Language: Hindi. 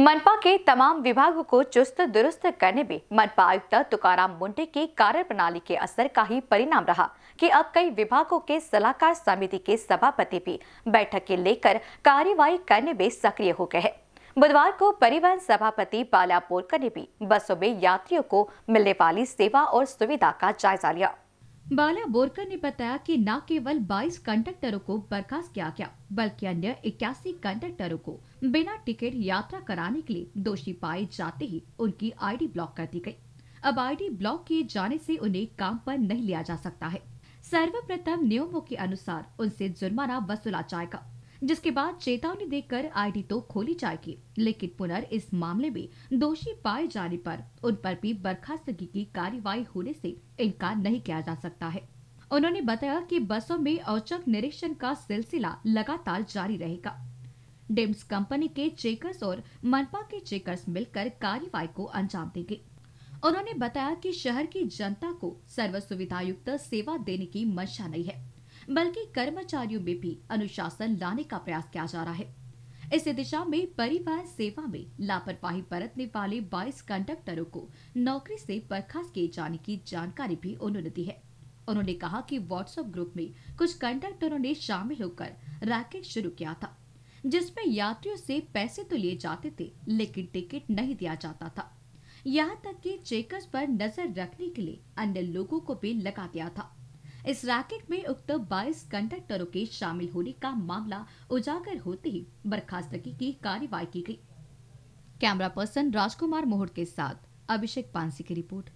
मनपा के तमाम विभागों को चुस्त, दुरुस्त करने में मनपा आयुक्त तुकाराम मुंडे की कार्य प्रणाली के असर का ही परिणाम रहा कि अब कई विभागों के सलाहकार समिति के सभापति भी बैठक के लेकर कार्यवाही करने में सक्रिय हो गए हैं। बुधवार को परिवहन सभापति बाला पोलकर ने भी बसों में यात्रियों को मिलने वाली सेवा और सुविधा का जायजा लिया। बाला बोरकर ने बताया कि न केवल 22 कंडक्टरों को बर्खास्त किया गया, बल्कि अन्य इक्यासी कंडक्टरों को बिना टिकट यात्रा कराने के लिए दोषी पाए जाते ही उनकी आईडी ब्लॉक कर दी गई। अब आईडी ब्लॉक किए जाने से उन्हें काम पर नहीं लिया जा सकता है। सर्वप्रथम नियमों के अनुसार उनसे जुर्माना वसूला जाएगा। जिसके बाद चेतावनी देकर आईडी तो खोली जाएगी। लेकिन पुनर् इस मामले में दोषी पाए जाने पर उन पर भी बर्खास्तगी की कार्यवाही होने से इनकार नहीं किया जा सकता है। उन्होंने बताया कि बसों में औचक निरीक्षण का सिलसिला लगातार जारी रहेगा। डिम्स कंपनी के चेकर्स और मनपा के चेकर्स मिलकर कार्यवाही को अंजाम देंगे। उन्होंने बताया कि शहर की जनता को सर्व सुविधा युक्त सेवा देने की मंशा नहीं है। बल्कि कर्मचारियों में भी अनुशासन लाने का प्रयास किया जा रहा है। इस दिशा में परिवहन सेवा में लापरवाही बरतने वाले 22 कंडक्टरों को नौकरी से बर्खास्त किए जाने की जानकारी भी उन्होंने दी है। उन्होंने कहा कि व्हाट्सएप ग्रुप में कुछ कंडक्टरों ने शामिल होकर रैकेट शुरू किया था, जिसमें यात्रियों से पैसे तो लिए जाते थे, लेकिन टिकट नहीं दिया जाता था। यहाँ तक कि चेकर्स पर नज़र रखने के लिए अन्य लोगों को भी लगा दिया था। इस रैकेट में उक्त 22 कंडक्टरों के शामिल होने का मामला उजागर होते ही बर्खास्तगी की कार्यवाही की गई। कैमरा पर्सन राजकुमार मोहड़ के साथ अभिषेक पांसी की रिपोर्ट।